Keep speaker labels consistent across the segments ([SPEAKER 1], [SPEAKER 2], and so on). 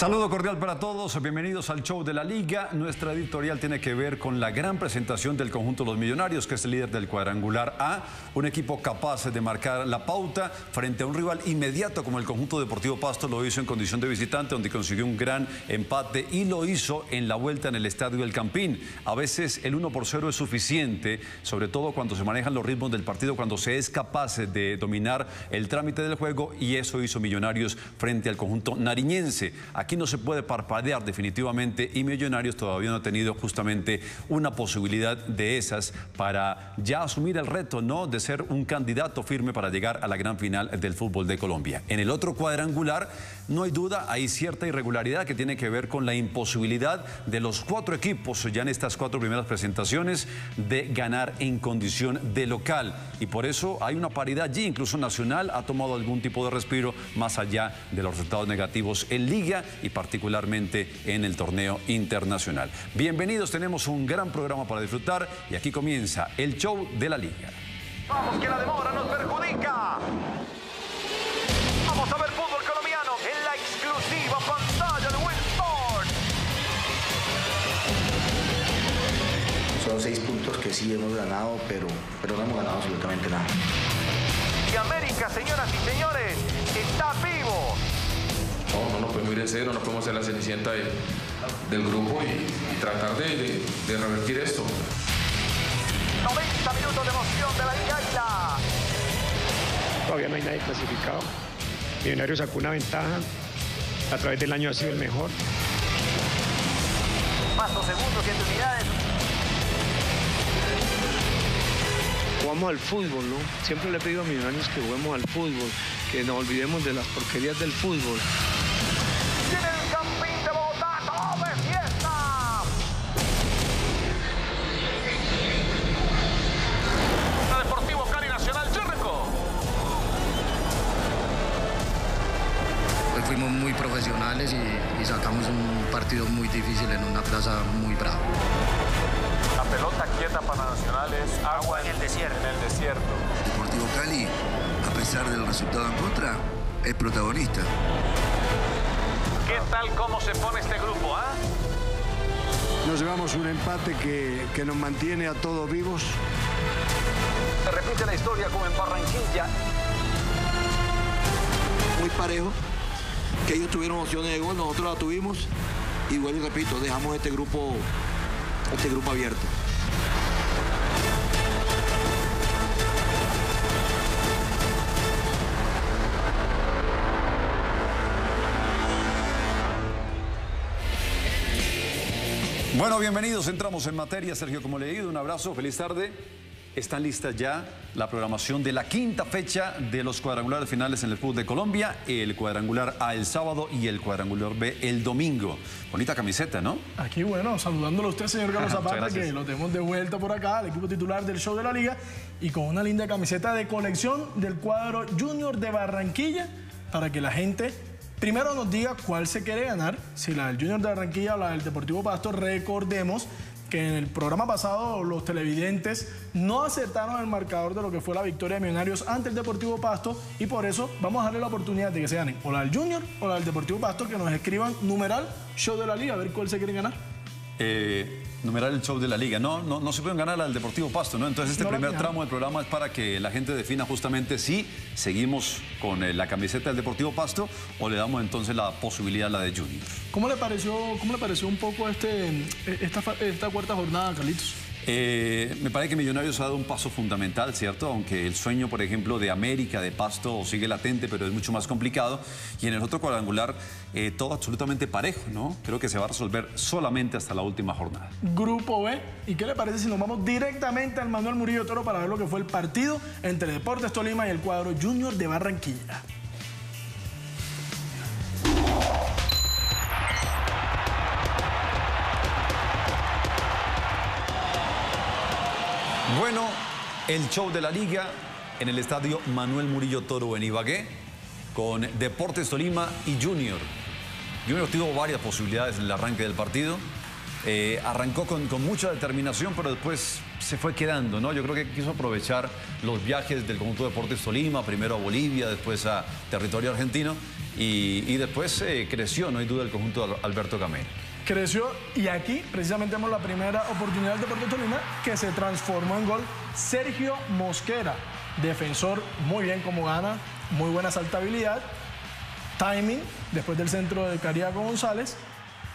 [SPEAKER 1] Saludo cordial para todos, bienvenidos al show de la Liga. Nuestra editorial tiene que ver con la gran presentación del conjunto los millonarios, que es el líder del cuadrangular A, un equipo capaz de marcar la pauta frente a un rival inmediato como el conjunto deportivo Pasto lo hizo en condición de visitante, donde consiguió un gran empate y lo hizo en la vuelta en el estadio del Campín. A veces el 1 por 0 es suficiente, sobre todo cuando se manejan los ritmos del partido, cuando se es capaz de dominar el trámite del juego y eso hizo Millonarios frente al conjunto nariñense. No se puede parpadear definitivamente y Millonarios todavía no ha tenido justamente una posibilidad de esas para ya asumir el reto ¿no? de ser un candidato firme para llegar a la gran final del fútbol de Colombia. En el otro cuadrangular, no hay duda, hay cierta irregularidad que tiene que ver con la imposibilidad de los cuatro equipos ya en estas cuatro primeras presentaciones de ganar en condición de local. Y por eso hay una paridad allí, incluso Nacional ha tomado algún tipo de respiro más allá de los resultados negativos en Liga y particularmente en el torneo internacional. Bienvenidos, tenemos un gran programa para disfrutar y aquí comienza el show de la liga.
[SPEAKER 2] Vamos que la demora nos perjudica.
[SPEAKER 3] Seis puntos que sí hemos ganado, pero, pero no hemos ganado absolutamente nada.
[SPEAKER 2] Y América, señoras y señores, está vivo.
[SPEAKER 4] No, no nos podemos ir en cero, no podemos ser la cenicienta de- del grupo y, y tratar de, de- de revertir esto.
[SPEAKER 2] 90 minutos de emoción de la Liga Águila.
[SPEAKER 5] Todavía no hay nadie clasificado. Millonarios sacó una ventaja. A través del año ha sido el mejor.
[SPEAKER 2] Paso segundos, 7 unidades.
[SPEAKER 6] Jugamos al fútbol, ¿no? Siempre le he pedido a Millonarios que juguemos al fútbol, que nos olvidemos de las porquerías del fútbol.
[SPEAKER 7] Hoy fuimos muy profesionales y sacamos un partido muy difícil en una plaza muy brava.
[SPEAKER 2] Quieta para Nacional es agua en el desierto. En el desierto.
[SPEAKER 8] Deportivo Cali, a pesar del resultado en contra, es protagonista.
[SPEAKER 2] ¿Qué tal cómo se pone este grupo, ah?
[SPEAKER 9] Nos llevamos un empate que, que nos mantiene a todos vivos.
[SPEAKER 2] Se repite la historia como en Barranquilla.
[SPEAKER 3] Muy parejo, que ellos tuvieron opciones de gol, nosotros la tuvimos. Y vuelvo y repito, dejamos este grupo, este grupo abierto.
[SPEAKER 1] Bueno, bienvenidos, entramos en materia. Sergio, como leído, un abrazo, feliz tarde. Están listas ya la programación de la quinta fecha de los cuadrangulares finales en el fútbol de Colombia, el cuadrangular A el sábado y el cuadrangular B el domingo. Bonita camiseta, ¿no?
[SPEAKER 10] Aquí, bueno, saludándolo a usted, señor Carlos Zapata, que lo tenemos de vuelta por acá, el equipo titular del show de la liga, y con una linda camiseta de colección del cuadro Junior de Barranquilla, para que la gente primero nos diga cuál se quiere ganar, si la del Junior de Barranquilla o la del Deportivo Pasto. Recordemos que en el programa pasado los televidentes no aceptaron el marcador de lo que fue la victoria de Millonarios ante el Deportivo Pasto y por eso vamos a darle la oportunidad de que se ganen o la del Junior o la del Deportivo Pasto, que nos escriban numeral show de la liga, a ver cuál se quieren ganar.
[SPEAKER 1] Eh, numerar el show de la liga. No, no, no se pueden ganar al Deportivo Pasto, ¿no? Entonces este
[SPEAKER 10] No
[SPEAKER 1] primer tramo del programa es para que la gente defina justamente si seguimos con eh, la camiseta del Deportivo Pasto o le damos entonces la posibilidad a la de Junior.
[SPEAKER 10] ¿Cómo le pareció, cómo le pareció un poco este, esta, esta cuarta jornada, Carlitos?
[SPEAKER 1] Eh, me parece que Millonarios ha dado un paso fundamental, ¿cierto? Aunque el sueño, por ejemplo, de América, de Pasto, sigue latente, pero es mucho más complicado. Y en el otro cuadrangular, eh, todo absolutamente parejo, ¿no? Creo que se va a resolver solamente hasta la última jornada.
[SPEAKER 10] Grupo B. ¿Y qué le parece si nos vamos directamente al Manuel Murillo Toro para ver lo que fue el partido entre Deportes Tolima y el cuadro Junior de Barranquilla?
[SPEAKER 1] Bueno, el show de la liga en el estadio Manuel Murillo Toro en Ibagué con Deportes Tolima y Junior. Junior tuvo varias posibilidades en el arranque del partido. Eh, arrancó con, mucha determinación, pero después se fue quedando, ¿no? Yo creo que quiso aprovechar los viajes del conjunto de Deportes Tolima, primero a Bolivia, después a territorio argentino, y, y después eh, creció, no hay duda, el conjunto de Alberto Camero.
[SPEAKER 10] Creció y aquí precisamente vemos la primera oportunidad del Deportes Tolima que se transformó en gol. Sergio Mosquera, defensor, muy bien como gana, muy buena saltabilidad, timing, después del centro de Cariaco González,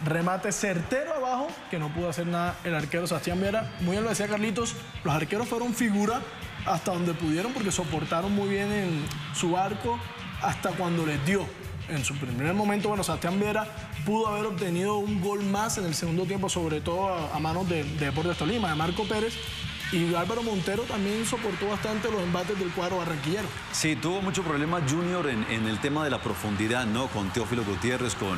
[SPEAKER 10] remate certero abajo, que no pudo hacer nada el arquero Sebastián Viera. Muy bien lo decía Carlitos, los arqueros fueron figura hasta donde pudieron porque soportaron muy bien en su arco hasta cuando les dio. En su primer momento, bueno, Sebastián Viera pudo haber obtenido un gol más en el segundo tiempo, sobre todo a, manos de, de Deportes Tolima, de Marco Pérez, y Álvaro Montero también soportó bastante los embates del cuadro barranquillero.
[SPEAKER 1] Sí, tuvo mucho problema Junior en, en, el tema de la profundidad, ¿no? Con Teófilo Gutiérrez, con,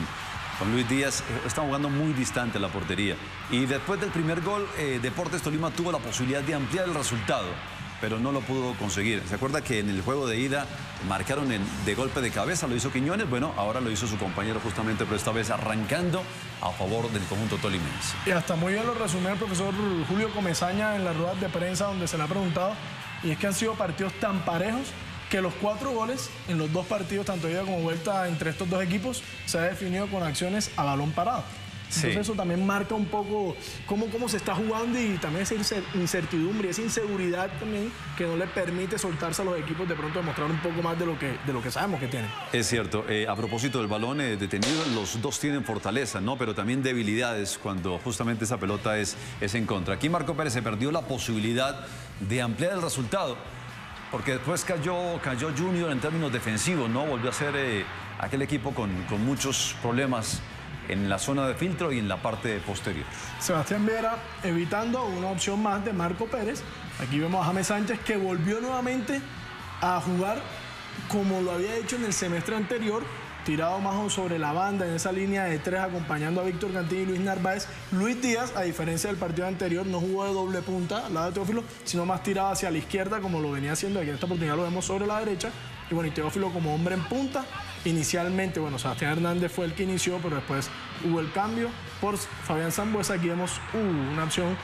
[SPEAKER 1] con Luis Díaz, está jugando muy distante la portería. Y después del primer gol, eh, Deportes Tolima tuvo la posibilidad de ampliar el resultado pero no lo pudo conseguir. ¿Se acuerda que en el juego de ida marcaron de golpe de cabeza? Lo hizo Quiñones, bueno, ahora lo hizo su compañero justamente, pero esta vez arrancando a favor del conjunto tolimense.
[SPEAKER 10] Y hasta muy bien lo resumió el profesor Julio Comezaña en las ruedas de prensa donde se le ha preguntado, y es que han sido partidos tan parejos que los cuatro goles en los dos partidos, tanto ida como vuelta entre estos dos equipos, se ha definido con acciones a balón parado. Entonces eso también marca un poco cómo, cómo se está jugando y también esa incertidumbre, esa inseguridad también que no le permite soltarse a los equipos de pronto demostrar un poco más de lo que, de lo que sabemos que tienen.
[SPEAKER 1] Es cierto. Eh, a propósito del balón eh, detenido, los dos tienen fortaleza, ¿no? Pero también debilidades cuando justamente esa pelota es, es en contra. Aquí Marco Pérez se perdió la posibilidad de ampliar el resultado. Porque después cayó, cayó Junior en términos defensivos, ¿no? Volvió a ser eh, aquel equipo con, con muchos problemas en la zona de filtro y en la parte posterior.
[SPEAKER 10] Sebastián Viera evitando una opción más de Marco Pérez. Aquí vemos a James Sánchez que volvió nuevamente a jugar como lo había hecho en el semestre anterior, tirado más sobre la banda en esa línea de tres acompañando a Víctor Cantín y Luis Narváez. Luis Díaz, a diferencia del partido anterior, no jugó de doble punta al lado de Teófilo, sino más tirado hacia la izquierda como lo venía haciendo. Aquí en esta oportunidad lo vemos sobre la derecha. Y bueno, y Teófilo como hombre en punta Inicialmente, bueno, Sebastián Hernández fue el que inició, pero después hubo el cambio por Fabián Zambuesa. Aquí vemos uh, una opción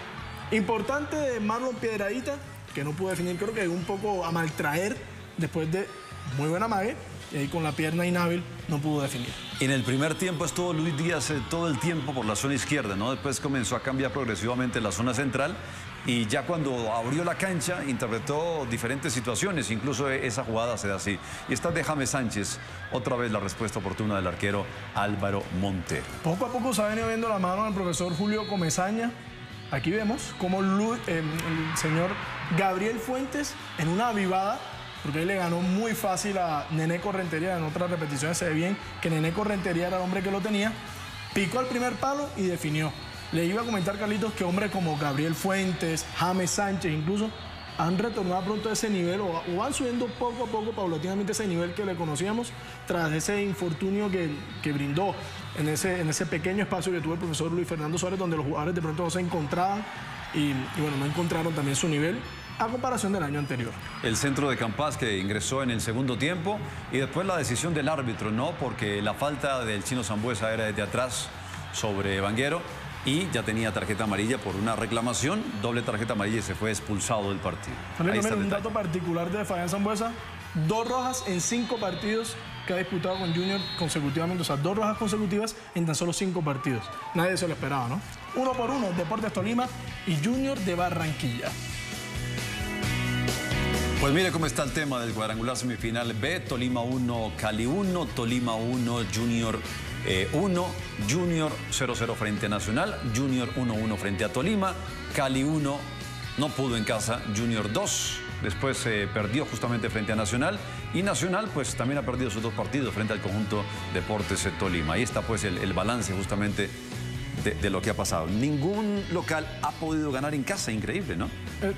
[SPEAKER 10] importante de Marlon Piedradita, que no pudo definir, creo que un poco a maltraer después de muy buena mague. Y ahí con la pierna inhábil no pudo definir.
[SPEAKER 1] En el primer tiempo estuvo Luis Díaz eh, todo el tiempo por la zona izquierda, ¿no? Después comenzó a cambiar progresivamente la zona central y ya cuando abrió la cancha interpretó diferentes situaciones, incluso esa jugada se da así. Y está de James Sánchez, otra vez la respuesta oportuna del arquero Álvaro Montero.
[SPEAKER 10] Poco a poco se ha venido viendo la mano del profesor Julio Comezaña. Aquí vemos cómo el señor Gabriel Fuentes en una avivada porque él le ganó muy fácil a Nené Correntería. En otras repeticiones se ve bien que Nené Correntería era el hombre que lo tenía. Picó al primer palo y definió. Le iba a comentar, Carlitos, que hombres como Gabriel Fuentes, James Sánchez, incluso, han retornado pronto a ese nivel o, van subiendo poco a poco, paulatinamente, ese nivel que le conocíamos tras ese infortunio que, que brindó en ese, en ese pequeño espacio que tuvo el profesor Luis Fernando Suárez, donde los jugadores de pronto no se encontraban y, bueno, no encontraron también su nivel a comparación del año anterior.
[SPEAKER 1] El centro de Campas que ingresó en el segundo tiempo y después la decisión del árbitro, ¿no? Porque la falta del chino Zambuesa era desde atrás sobre Vanguero y ya tenía tarjeta amarilla por una reclamación, doble tarjeta amarilla y se fue expulsado del partido.
[SPEAKER 10] También un dato particular de Fabián Zambuesa, dos rojas en cinco partidos que ha disputado con Junior consecutivamente, o sea, dos rojas consecutivas en tan solo cinco partidos. Nadie se lo esperaba, ¿no? Uno por uno, Deportes Tolima y Junior de Barranquilla.
[SPEAKER 1] Pues mire cómo está el tema del cuadrangular semifinal B, Tolima 1, Cali 1, Tolima 1, Junior 1, eh, Junior 0-0 frente a Nacional, Junior 1-1 frente a Tolima, Cali 1 no pudo en casa, Junior 2, después se perdió justamente frente a Nacional y Nacional pues también ha perdido sus dos partidos frente al conjunto Deportes Tolima. Ahí está pues el, balance justamente de, lo que ha pasado. Ningún local ha podido ganar en casa, increíble, ¿no? Eh,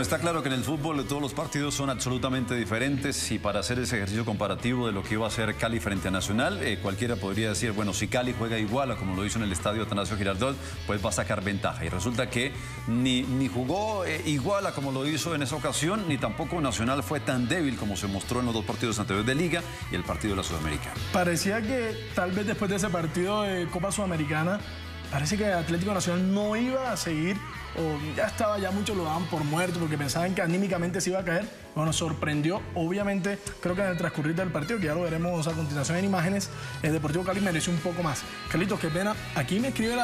[SPEAKER 1] Está claro que en el fútbol todos los partidos son absolutamente diferentes y para hacer ese ejercicio comparativo de lo que iba a hacer Cali frente a Nacional, eh, cualquiera podría decir, bueno, si Cali juega igual a como lo hizo en el estadio Atanasio Girardot, pues va a sacar ventaja. Y resulta que ni, ni jugó eh, igual a como lo hizo en esa ocasión, ni tampoco Nacional fue tan débil como se mostró en los dos partidos anteriores de Liga y el partido de la Sudamericana.
[SPEAKER 10] Parecía que tal vez después de ese partido de Copa Sudamericana, parece que Atlético Nacional no iba a seguir o ya estaba, ya muchos lo daban por muerto porque pensaban que anímicamente se iba a caer. Bueno, sorprendió. Obviamente, creo que en el transcurrir del partido, que ya lo veremos a continuación en imágenes, el Deportivo Cali mereció un poco más. Carlitos, qué pena. Aquí me escribe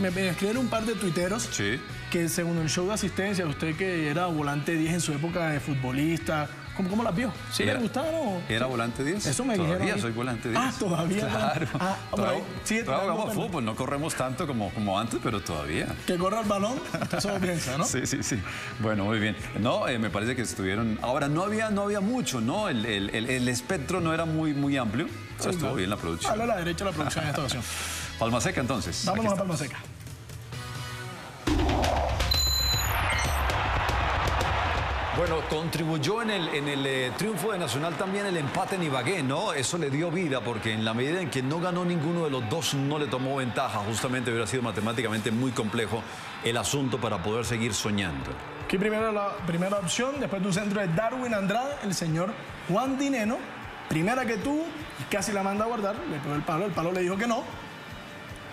[SPEAKER 10] me, escriben un par de tuiteros que según el show de asistencia, usted que era volante 10 en su época de futbolista, ¿Cómo, cómo las vio? ¿Sí le gustaron?
[SPEAKER 1] ¿Era volante 10?
[SPEAKER 10] Eso me
[SPEAKER 1] todavía
[SPEAKER 10] dijeron.
[SPEAKER 1] soy volante 10.
[SPEAKER 10] Ah, todavía.
[SPEAKER 1] Claro.
[SPEAKER 10] Ah,
[SPEAKER 1] todavía, jugamos fútbol, no corremos tanto como, como antes, pero todavía.
[SPEAKER 10] Que corra el balón, eso piensa, ¿no?
[SPEAKER 1] Sí, sí, sí. Bueno, muy bien. No, eh, me parece que estuvieron... Ahora, no había, no había mucho, ¿no? El, el, el, espectro no era muy, muy amplio. Sí, estuvo bien la producción.
[SPEAKER 10] Dale a la derecha la producción en esta ocasión.
[SPEAKER 1] Palma Seca, entonces.
[SPEAKER 10] Vámonos a Palma Seca.
[SPEAKER 1] Bueno, contribuyó en el, en el eh, triunfo de Nacional también el empate en Ibagué, ¿no? Eso le dio vida porque en la medida en que no ganó ninguno de los dos no le tomó ventaja. Justamente hubiera sido matemáticamente muy complejo el asunto para poder seguir soñando.
[SPEAKER 10] Aquí primero la primera opción, después de un centro de Darwin Andrade, el señor Juan Dineno. Primera que tuvo y casi la manda a guardar, le pegó el palo, el palo le dijo que no.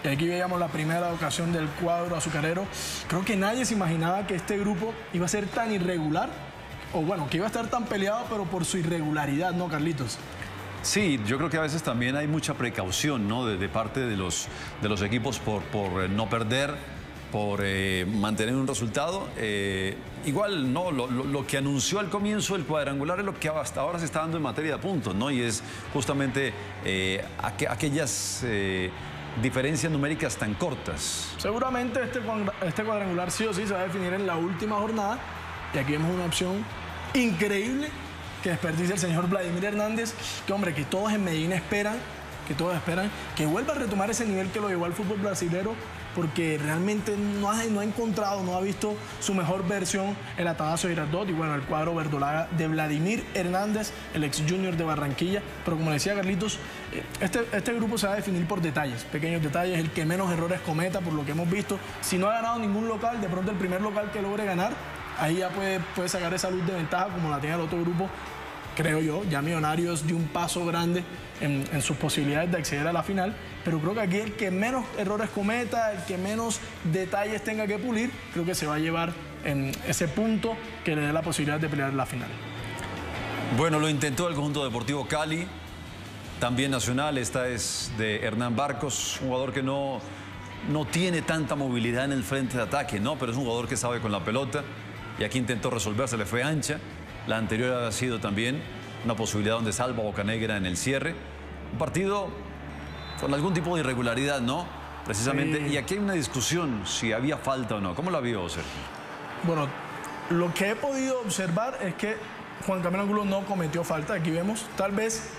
[SPEAKER 10] Y aquí veíamos la primera ocasión del cuadro azucarero. Creo que nadie se imaginaba que este grupo iba a ser tan irregular o bueno, que iba a estar tan peleado, pero por su irregularidad, ¿no, Carlitos?
[SPEAKER 1] Sí, yo creo que a veces también hay mucha precaución, ¿no? De, parte de los, de los equipos por, por eh, no perder, por eh, mantener un resultado. Eh, igual, ¿no? Lo, que anunció al comienzo el cuadrangular es lo que hasta ahora se está dando en materia de puntos, ¿no? Y es justamente aquellas diferencias numéricas tan cortas.
[SPEAKER 10] Seguramente este, este cuadrangular sí o sí se va a definir en la última jornada. Y aquí vemos una opción increíble que desperdicia el señor Vladimir Hernández, que hombre, que todos en Medellín esperan, que todos esperan, que vuelva a retomar ese nivel que lo llevó al fútbol brasileño, porque realmente no ha, no ha encontrado, no ha visto su mejor versión el Atadazo Girardot y bueno, el cuadro verdolaga de Vladimir Hernández, el ex junior de Barranquilla. Pero como decía Carlitos, eh, este, este grupo se va a definir por detalles, pequeños detalles, el que menos errores cometa, por lo que hemos visto. Si no ha ganado ningún local, de pronto el primer local que logre ganar ahí ya puede, puede sacar esa luz de ventaja como la tiene el otro grupo, creo yo. Ya Millonarios dio un paso grande en, sus posibilidades de acceder a la final, pero creo que aquí el que menos errores cometa, el que menos detalles tenga que pulir, creo que se va a llevar en ese punto que le dé la posibilidad de pelear la final.
[SPEAKER 1] Bueno, lo intentó el conjunto deportivo Cali, también Nacional, esta es de Hernán Barcos, un jugador que no, no tiene tanta movilidad en el frente de ataque, ¿no? pero es un jugador que sabe con la pelota y aquí intentó resolverse, le fue ancha. La anterior ha sido también una posibilidad donde salva Boca Negra en el cierre. Un partido con algún tipo de irregularidad, ¿no? Precisamente. Y aquí hay una discusión si había falta o no. ¿Cómo la vio, Sergio?
[SPEAKER 10] Bueno, lo que he podido observar es que Juan Camilo Angulo no cometió falta. Aquí vemos, tal vez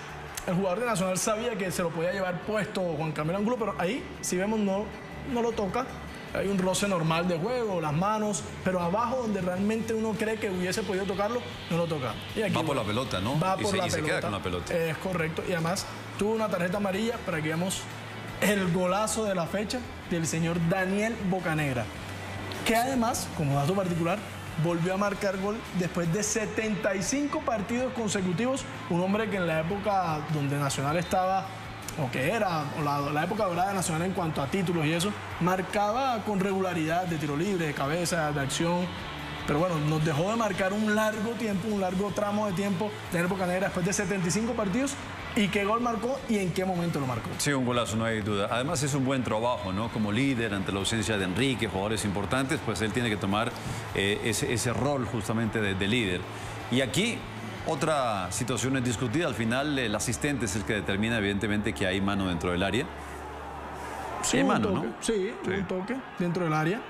[SPEAKER 10] el jugador de Nacional sabía que se lo podía llevar puesto Juan Camilo Angulo, pero ahí, si vemos, no, no lo toca hay un roce normal de juego, las manos, pero abajo donde realmente uno cree que hubiese podido tocarlo, no lo toca.
[SPEAKER 1] Y aquí, va por la pelota, ¿no?
[SPEAKER 10] Va por la
[SPEAKER 1] y
[SPEAKER 10] pelota.
[SPEAKER 1] se queda con la pelota.
[SPEAKER 10] Es correcto. Y además tuvo una tarjeta amarilla para que veamos el golazo de la fecha del señor Daniel Bocanegra, que además, como dato particular, volvió a marcar gol después de 75 partidos consecutivos, un hombre que en la época donde Nacional estaba o que era o la, época dorada nacional en cuanto a títulos y eso, marcaba con regularidad de tiro libre, de cabeza, de acción. Pero bueno, nos dejó de marcar un largo tiempo, un largo tramo de tiempo de época negra después de 75 partidos. ¿Y qué gol marcó y en qué momento lo marcó?
[SPEAKER 1] Sí, un golazo, no hay duda. Además es un buen trabajo, ¿no? Como líder ante la ausencia de Enrique, jugadores importantes, pues él tiene que tomar eh, ese, rol justamente de líder. Y aquí otra situación es discutida. Al final, el asistente es el que determina, evidentemente, que hay mano dentro del área.
[SPEAKER 10] Sí, hay mano, ¿no? Sí, un toque dentro del área.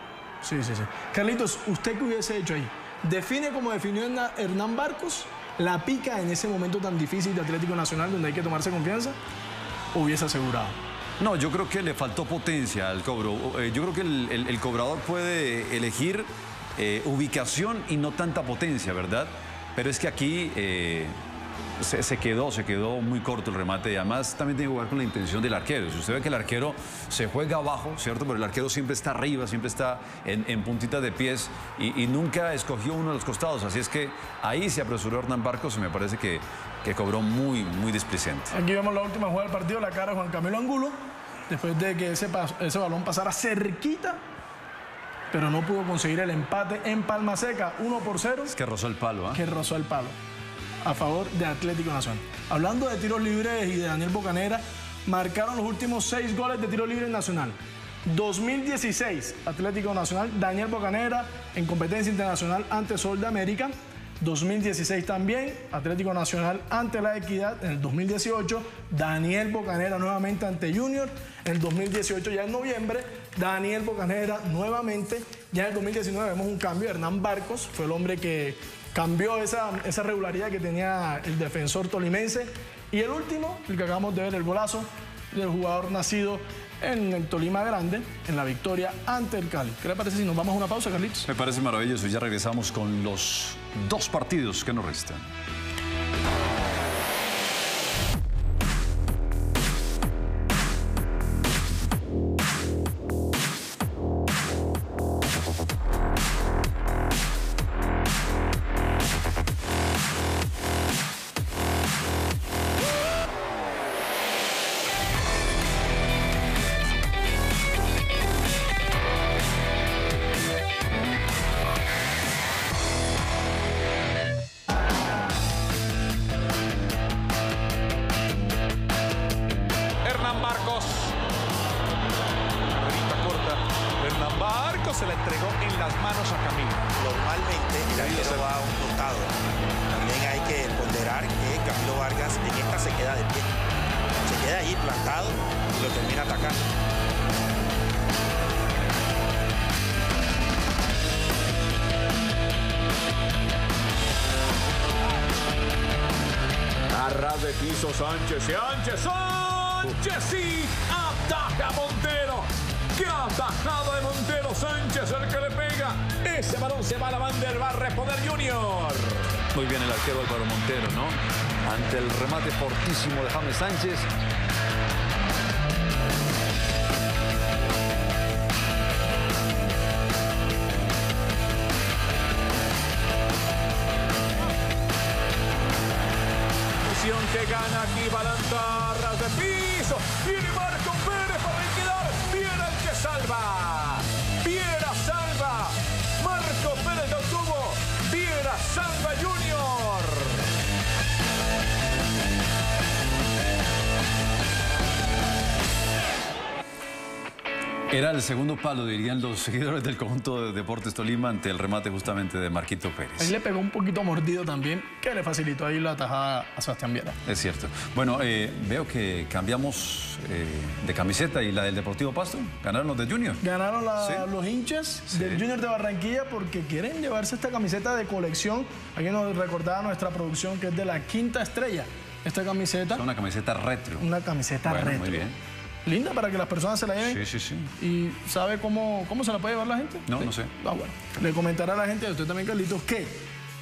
[SPEAKER 10] Sí, sí, sí. Carlitos, ¿usted qué hubiese hecho ahí? ¿Define como definió Hernán Barcos la pica en ese momento tan difícil de Atlético Nacional donde hay que tomarse confianza? ¿O hubiese asegurado?
[SPEAKER 1] No, yo creo que le faltó potencia al cobro. Eh, yo creo que el, cobrador puede elegir eh, ubicación y no tanta potencia, ¿verdad? Pero es que aquí eh, se, quedó, se quedó muy corto el remate y además también tiene que jugar con la intención del arquero. Si usted ve que el arquero se juega abajo, ¿cierto? Pero el arquero siempre está arriba, siempre está en, en puntita de pies y, nunca escogió uno de los costados. Así es que ahí se apresuró Hernán Barcos y me parece que, que cobró muy, muy displicente.
[SPEAKER 10] Aquí vemos la última jugada del partido, la cara de Juan Camilo Angulo, después de que ese, ese balón pasara cerquita, pero no pudo conseguir el empate en Palma Seca, 1 por 0,
[SPEAKER 1] Es que rozó el palo, ¿ah?
[SPEAKER 10] que rozó el palo a favor de Atlético Nacional. Hablando de tiros libres y de Daniel Bocanera, marcaron los últimos seis goles de tiro libre en Nacional. 2016, Atlético Nacional, Daniel Bocanera en competencia internacional ante Sol de América. 2016 también, Atlético Nacional ante la Equidad. En el 2018, Daniel Bocanera nuevamente ante Junior. En el 2018, ya en noviembre, Daniel Bocanera nuevamente. Ya en el 2019 vemos un cambio. Hernán Barcos fue el hombre que cambió esa, esa regularidad que tenía el defensor tolimense. Y el último, el que acabamos de ver, el golazo del jugador nacido en el Tolima Grande, en la victoria ante el Cali. ¿Qué le parece si nos vamos a una pausa, Carlitos?
[SPEAKER 1] Me parece maravilloso ya regresamos con los dos partidos que nos restan.
[SPEAKER 2] Ras de piso Sánchez. Sánchez. Sánchez sí. Ataca Montero. ¡Qué atajado de Montero! Sánchez el que le pega. Ese balón se va a la banda. Va a responder Junior.
[SPEAKER 1] Muy bien el arquero Álvaro Montero, ¿no? Ante el remate fortísimo de James Sánchez.
[SPEAKER 2] Aquí Balanta. Ras de piso.
[SPEAKER 1] Era el segundo palo, dirían los seguidores del conjunto de Deportes Tolima ante el remate justamente de Marquito
[SPEAKER 10] Ahí
[SPEAKER 1] Pérez.
[SPEAKER 10] le pegó un poquito mordido también, que le facilitó ahí la tajada a Sebastián Viera.
[SPEAKER 1] Es cierto. Bueno, eh, veo que cambiamos eh, de camiseta y la del Deportivo Pasto. Ganaron los de Junior.
[SPEAKER 10] Ganaron la-
[SPEAKER 1] Sí.
[SPEAKER 10] los hinchas
[SPEAKER 1] Sí.
[SPEAKER 10] del Junior de Barranquilla porque quieren llevarse esta camiseta de colección. Aquí nos recordaba nuestra producción que es de la quinta estrella. Esta camiseta,
[SPEAKER 1] Es una camiseta retro.
[SPEAKER 10] una camiseta
[SPEAKER 1] Bueno,
[SPEAKER 10] retro.
[SPEAKER 1] muy bien.
[SPEAKER 10] Linda para que las personas se la lleven.
[SPEAKER 1] Sí, sí, sí.
[SPEAKER 10] ¿Y sabe cómo, cómo se la puede llevar la gente?
[SPEAKER 1] No,
[SPEAKER 10] Sí.
[SPEAKER 1] no sé.
[SPEAKER 10] Ah, bueno. Le comentará a la gente, a usted también, Carlitos, que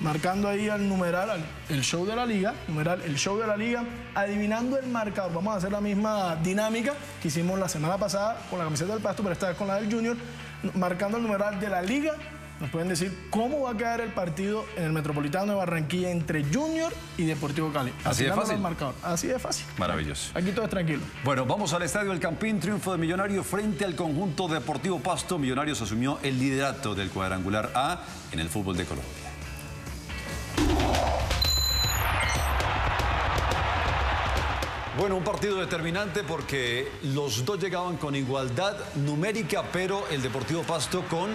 [SPEAKER 10] marcando ahí al numeral, al- el show de la liga, numeral, el show de la liga, adivinando el marcador. Vamos a hacer la misma dinámica que hicimos la semana pasada con la camiseta del Pasto, pero esta vez con la del Junior, marcando el numeral de la liga. Nos pueden decir cómo va a quedar el partido en el Metropolitano de Barranquilla entre Junior y Deportivo Cali.
[SPEAKER 1] Así de fácil.
[SPEAKER 10] marcador. Así de fácil.
[SPEAKER 1] Maravilloso.
[SPEAKER 10] Aquí todo es tranquilo.
[SPEAKER 1] Bueno, vamos al estadio El Campín, triunfo de Millonarios frente al conjunto Deportivo Pasto. Millonarios asumió el liderato del cuadrangular A en el fútbol de Colombia. Bueno, un partido determinante porque los dos llegaban con igualdad numérica, pero el Deportivo Pasto con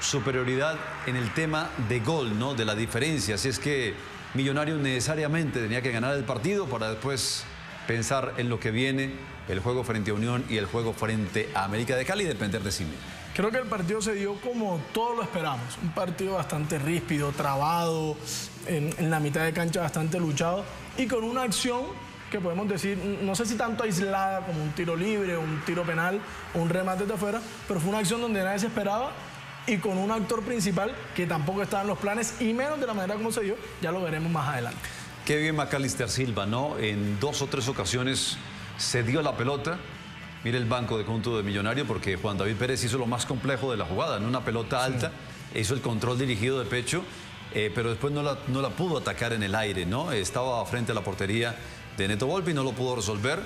[SPEAKER 1] superioridad en el tema de gol, ¿no? De la diferencia. Así es que Millonarios necesariamente tenía que ganar el partido para después pensar en lo que viene, el juego frente a Unión y el juego frente a América de Cali, depender de sí mismo.
[SPEAKER 10] Creo que el partido se dio como todos lo esperamos. Un partido bastante ríspido, trabado, en, en la mitad de cancha bastante luchado y con una acción que podemos decir, no sé si tanto aislada como un tiro libre, un tiro penal un remate de afuera, pero fue una acción donde nadie se esperaba y con un actor principal que tampoco está en los planes y menos de la manera como se dio, ya lo veremos más adelante.
[SPEAKER 1] Qué bien Macalister Silva, ¿no? En dos o tres ocasiones se dio la pelota. Mire el banco de conjunto de Millonario porque Juan David Pérez hizo lo más complejo de la jugada, en una pelota alta, hizo el control dirigido de pecho, eh, pero después no la, no la pudo atacar en el aire, ¿no? Estaba frente a la portería de Neto Volpi, no lo pudo resolver.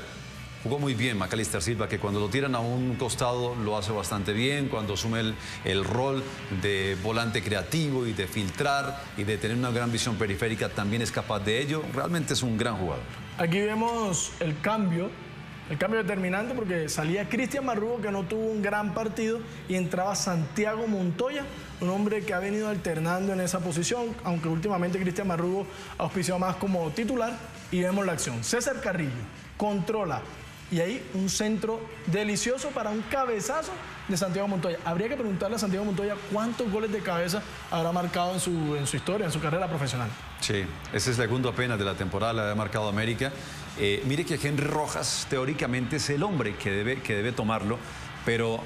[SPEAKER 1] Jugó muy bien Macalister Silva, que cuando lo tiran a un costado lo hace bastante bien, cuando asume el, el, rol de volante creativo y de filtrar y de tener una gran visión periférica, también es capaz de ello. Realmente es un gran jugador.
[SPEAKER 10] Aquí vemos el cambio, el cambio determinante porque salía Cristian Marrugo que no tuvo un gran partido y entraba Santiago Montoya, un hombre que ha venido alternando en esa posición, aunque últimamente Cristian Marrugo ha auspiciado más como titular y vemos la acción. César Carrillo controla, y ahí un centro delicioso para un cabezazo de Santiago Montoya. Habría que preguntarle a Santiago Montoya cuántos goles de cabeza habrá marcado en su, en su historia, en su carrera profesional.
[SPEAKER 1] Sí, ese es el segundo apenas de la temporada, la ha marcado América. Eh, mire que Henry Rojas teóricamente es el hombre que debe, que debe tomarlo, pero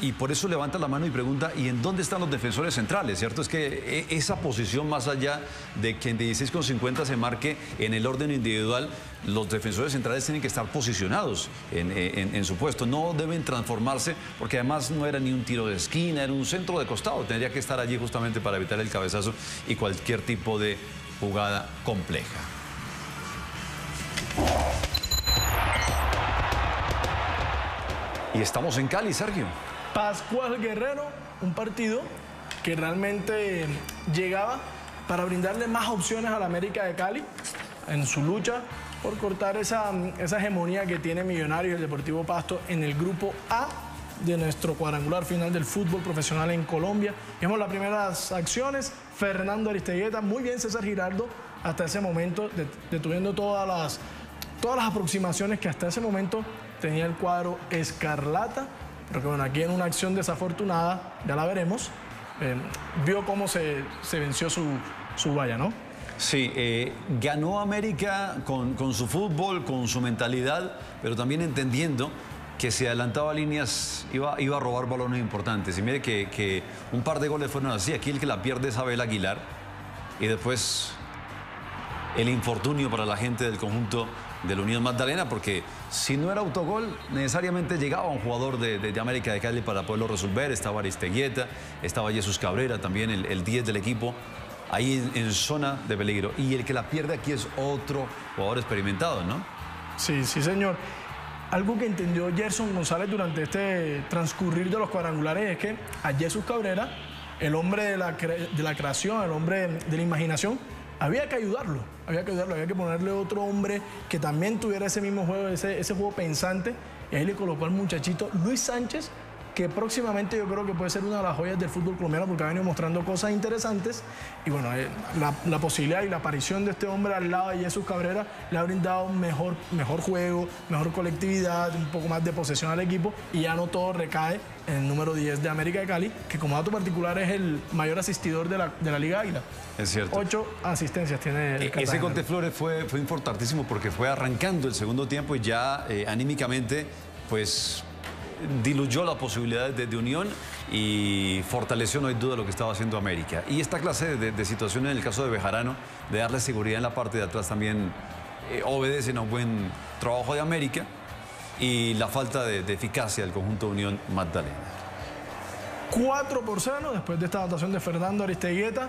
[SPEAKER 1] y por eso levanta la mano y pregunta, ¿y en dónde están los defensores centrales? ¿Cierto? Es que e, esa posición, más allá de que en 16,50 se marque en el orden individual, los defensores centrales tienen que estar posicionados en, en, en, su puesto, no deben transformarse, porque además no era ni un tiro de esquina, era un centro de costado, tendría que estar allí justamente para evitar el cabezazo y cualquier tipo de jugada compleja. Y estamos en Cali, Sergio.
[SPEAKER 10] Pascual Guerrero, un partido que realmente llegaba para brindarle más opciones a la América de Cali en su lucha por cortar esa, esa hegemonía que tiene Millonarios y el Deportivo Pasto en el grupo A de nuestro cuadrangular final del fútbol profesional en Colombia. Vemos las primeras acciones, Fernando Aristegueta, muy bien César Girardo, hasta ese momento, deteniendo todas las, todas las aproximaciones que hasta ese momento tenía el cuadro Escarlata, pero que bueno, aquí en una acción desafortunada, ya la veremos, eh, vio cómo se, se venció su, su valla, ¿no?
[SPEAKER 1] Sí, eh, ganó América con, con, su fútbol, con su mentalidad, pero también entendiendo que si adelantaba líneas iba, iba a robar balones importantes. Y mire que, que, un par de goles fueron así. Aquí el que la pierde es Abel Aguilar. Y después el infortunio para la gente del conjunto de la Unión Magdalena, porque si no era autogol, necesariamente llegaba un jugador de, América de Cali para poderlo resolver. Estaba Aristeguieta, estaba Jesús Cabrera, también el, el 10 del equipo ahí en, zona de peligro. Y el que la pierde aquí es otro jugador experimentado, ¿no?
[SPEAKER 10] Sí, sí, señor. Algo que entendió Gerson González durante este transcurrir de los cuadrangulares es que a Jesús Cabrera, el hombre de la creación, el hombre de la imaginación, había que ayudarlo, había que ayudarlo, había que ponerle otro hombre que también tuviera ese mismo juego, ese, ese juego pensante. Y ahí le colocó al muchachito Luis Sánchez, que próximamente yo creo que puede ser una de las joyas del fútbol colombiano porque ha venido mostrando cosas interesantes y bueno, eh, la, la, posibilidad y la aparición de este hombre al lado de Jesús Cabrera le ha brindado un mejor, mejor juego, mejor colectividad, un poco más de posesión al equipo y ya no todo recae en el número 10 de América de Cali, que como dato particular es el mayor asistidor de la, de la Liga Águila.
[SPEAKER 1] Es cierto.
[SPEAKER 10] Ocho asistencias tiene el
[SPEAKER 1] e Ese de Flores fue, fue importantísimo porque fue arrancando el segundo tiempo y ya eh, anímicamente pues diluyó la posibilidad de, unión y fortaleció, no hay duda, lo que estaba haciendo América. Y esta clase de, situaciones, en el caso de Bejarano, de darle seguridad en la parte de atrás también eh, obedecen a un buen trabajo de América y la falta de, de eficacia del conjunto de Unión Magdalena.
[SPEAKER 10] 4 por 0 después de esta anotación de Fernando Aristeguieta.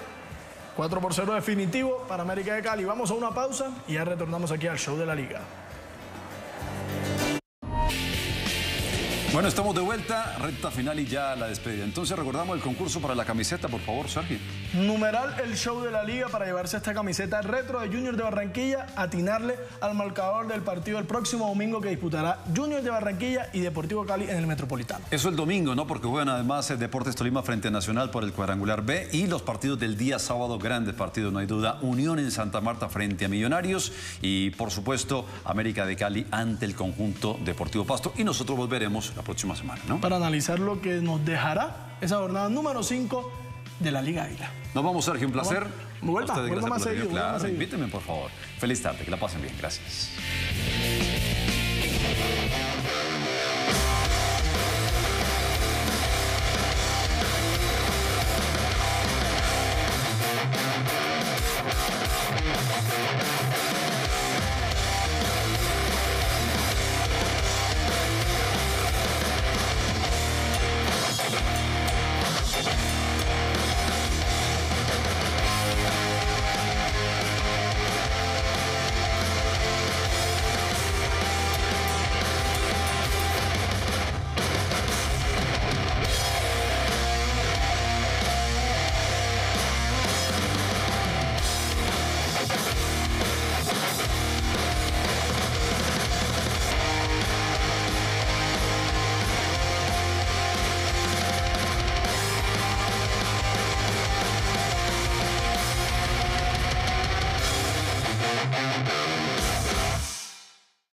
[SPEAKER 10] 4 por 0 definitivo para América de Cali. Vamos a una pausa y ya retornamos aquí al show de la liga.
[SPEAKER 1] Bueno, estamos de vuelta, recta final y ya la despedida. Entonces recordamos el concurso para la camiseta, por favor, Sergio.
[SPEAKER 10] Numeral el show de la liga para llevarse esta camiseta retro de Junior de Barranquilla, atinarle al marcador del partido el próximo domingo que disputará Junior de Barranquilla y Deportivo Cali en el Metropolitano.
[SPEAKER 1] Eso el domingo, ¿no? Porque juegan además el Deportes Tolima frente a Nacional por el cuadrangular B y los partidos del día sábado, grandes partidos, no hay duda. Unión en Santa Marta frente a Millonarios y, por supuesto, América de Cali ante el conjunto Deportivo Pasto. Y nosotros volveremos la próxima semana, ¿no?
[SPEAKER 10] Para analizar lo que nos dejará esa jornada número 5 de la Liga Águila.
[SPEAKER 1] Nos vamos, Sergio, un placer.
[SPEAKER 10] Vuelva, vuelva más seguido.
[SPEAKER 1] Claro, invíteme, por favor. Feliz tarde, que la pasen bien. Gracias.